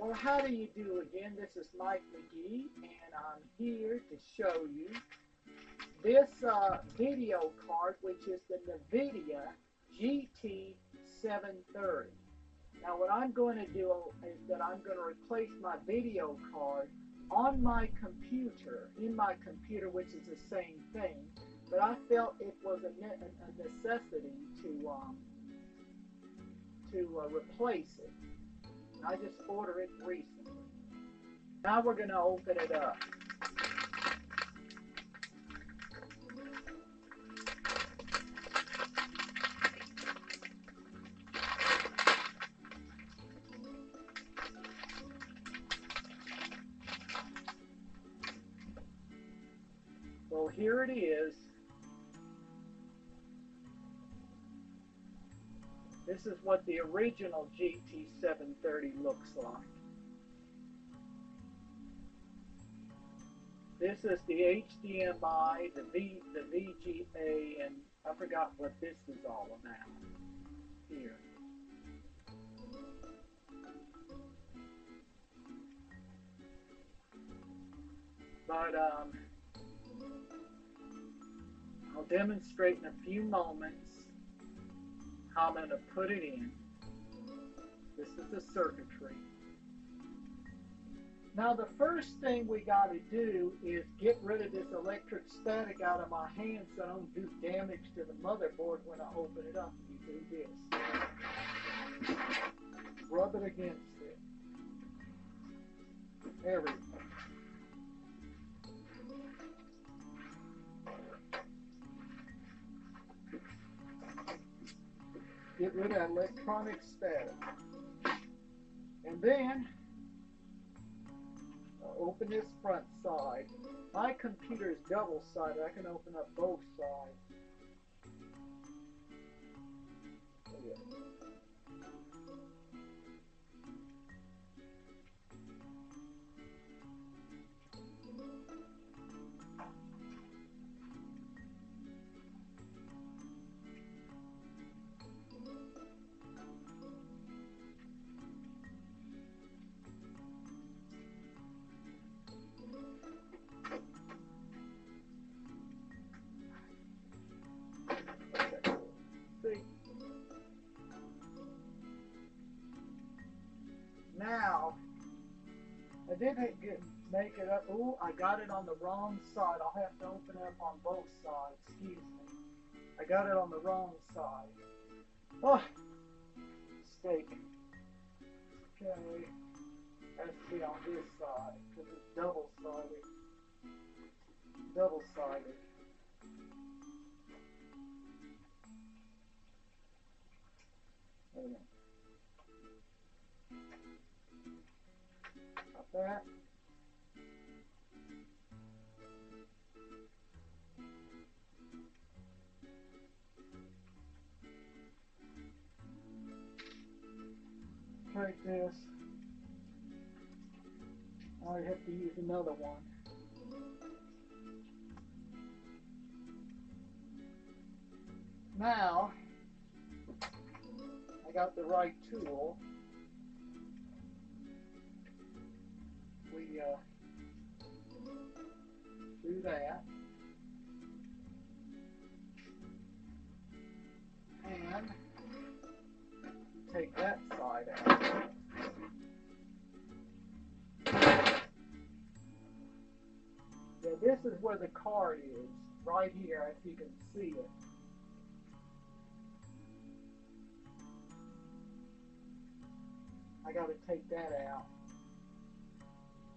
Well, how do you do again? This is Mike McGee, and I'm here to show you this uh, video card, which is the NVIDIA GT730. Now, what I'm going to do is that I'm going to replace my video card on my computer, in my computer, which is the same thing, but I felt it was a, ne a necessity to um, to uh, replace it. I just ordered it recently. Now we're going to open it up. Well, here it is. This is what the original GT730 looks like. This is the HDMI, the V, the VGA, and I forgot what this is all about. Here. But um, I'll demonstrate in a few moments I'm going to put it in. This is the circuitry. Now the first thing we got to do is get rid of this electric static out of my hands so I don't do damage to the motherboard when I open it up. You do this. Rub it against it. There we go. Electronic static. And then I'll open this front side. My computer is double sided. I can open up both sides. Oh, now, I did get, make it up. Oh, I got it on the wrong side. I'll have to open it up on both sides. Excuse me. I got it on the wrong side. Oh, mistake. Okay. Has to be on this side because it's double-sided. Double-sided. Okay. That. Take this. I have to use another one. Now, I got the right tool. We uh, do that. And take that side out. Yeah, this is where the card is, right here, if you can see it. I got to take that out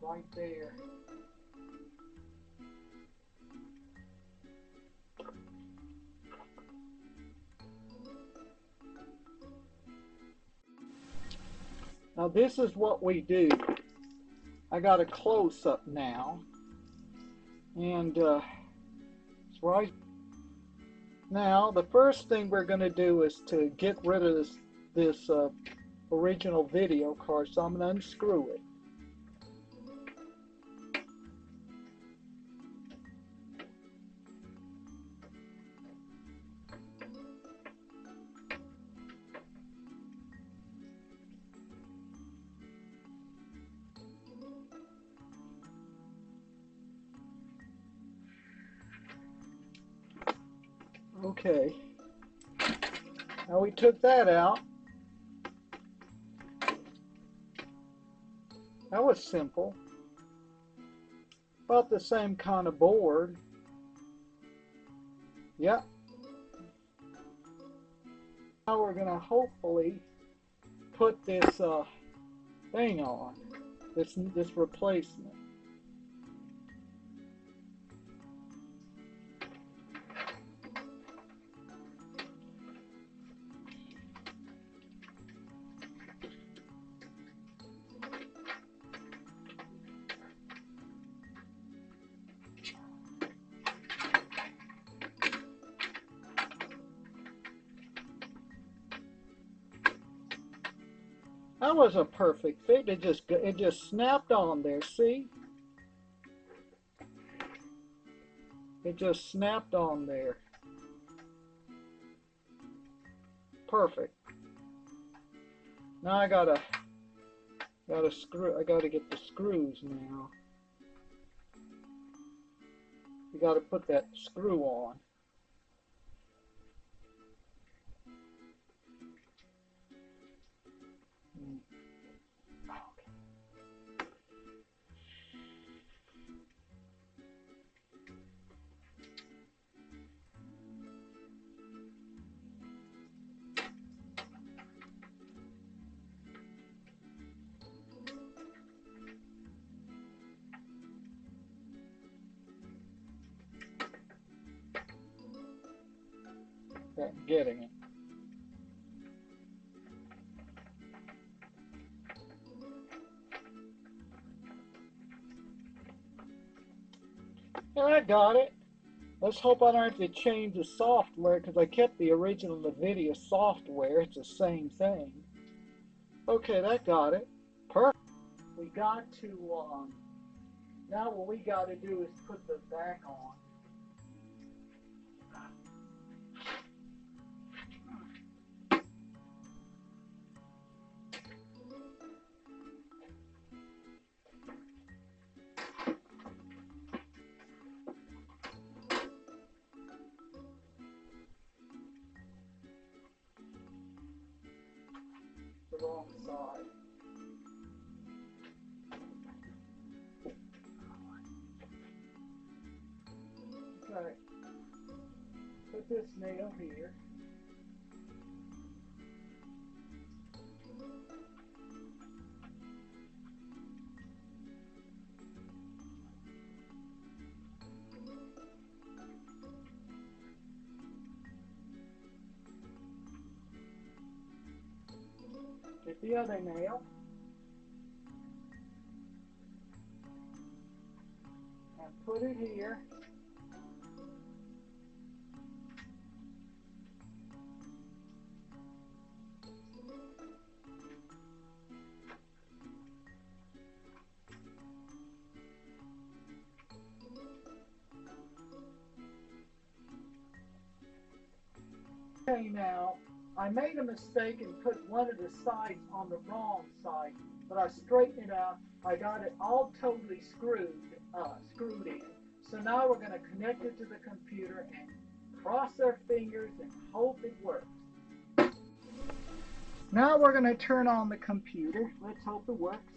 right there. Now this is what we do. I got a close-up now. And uh, it's right now the first thing we're going to do is to get rid of this, this uh, original video card. So I'm going to unscrew it. Okay. Now we took that out. That was simple. About the same kind of board. Yep. Now we're gonna hopefully put this uh, thing on, this this replacement. That was a perfect fit. It just it just snapped on there. See? It just snapped on there. Perfect. Now I gotta gotta screw. I gotta get the screws now. You gotta put that screw on. Getting it. Yeah, I got it. Let's hope I don't have to change the software because I kept the original NVIDIA software. It's the same thing. Okay, that got it. Perfect. We got to, um, now what we got to do is put the back on. Wrong side. Okay. Put this nail here. The other nail. And put it here. Okay, now I made a mistake and put one of the sides on the wrong side, but I straightened it out. I got it all totally screwed, uh, screwed in. So now we're going to connect it to the computer and cross our fingers and hope it works. Now we're going to turn on the computer. Let's hope it works.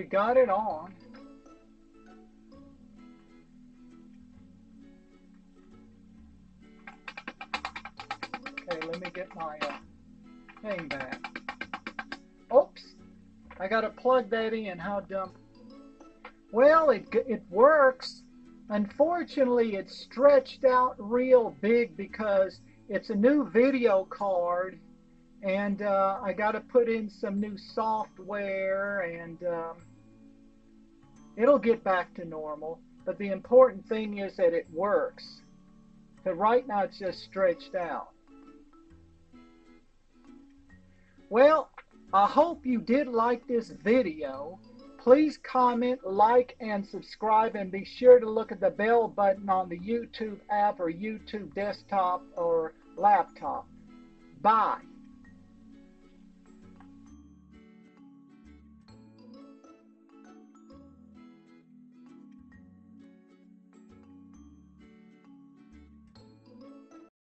we got it on. Okay, let me get my uh, thing back. Oops, I got to plug that in. How dumb. Well, it, it works. Unfortunately, it's stretched out real big because it's a new video card and uh, I got to put in some new software and um, it'll get back to normal. But the important thing is that it works. So right now just stretched out. Well, I hope you did like this video. Please comment, like, and subscribe, and be sure to look at the bell button on the YouTube app or YouTube desktop or laptop. Bye.